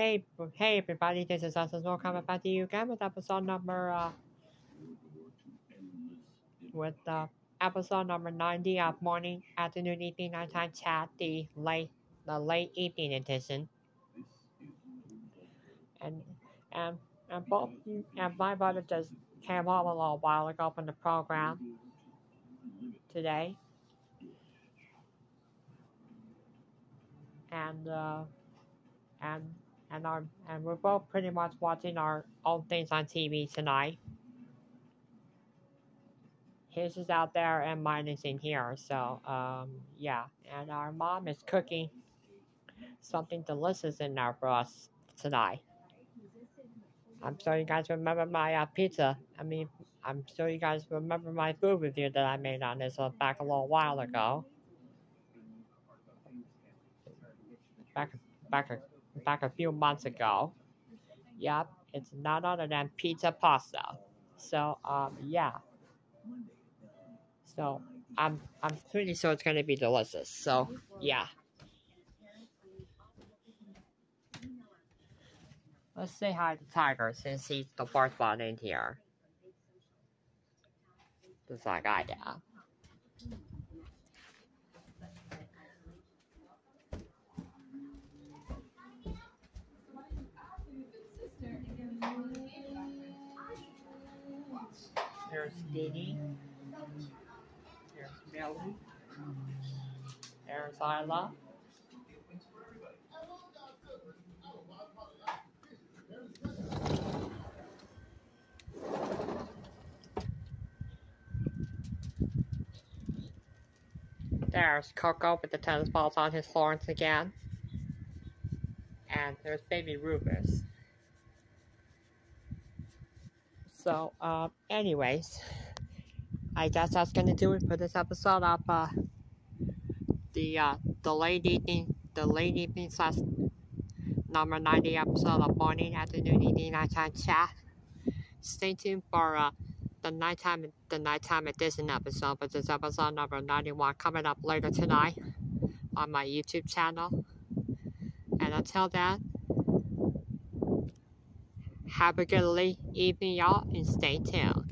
Hey, hey everybody, this is us coming back to you again with episode number, uh, with, uh, episode number 90 of morning, afternoon, evening, nighttime chat, the late, the late evening edition. And, and, and both, and my brother just came home a little while ago from the program today. And, uh, and and our and we're both pretty much watching our own things on TV tonight. His is out there and mine is in here. So um, yeah, and our mom is cooking something delicious in there for us tonight. I'm sure you guys remember my uh, pizza. I mean, I'm sure you guys remember my food review that I made on this uh, back a little while ago. Back, back back a few months ago. Yep, it's none other than pizza pasta. So um yeah. So I'm I'm pretty sure it's gonna be delicious. So yeah. Let's say hi to Tiger since he's the fourth one in here. Just like I. There's Denny. There's Melly. There's Isla. There's Coco with the tennis balls on his horns again. And there's baby Rufus. So, uh, anyways, I guess that's gonna do it for this episode of uh, the uh, the late evening, the late evening slash number ninety episode of morning, afternoon, evening, nighttime chat. Stay tuned for uh, the nighttime the nighttime edition episode, which is episode number ninety one, coming up later tonight on my YouTube channel. And until then. Have a good evening, y'all, and stay tuned.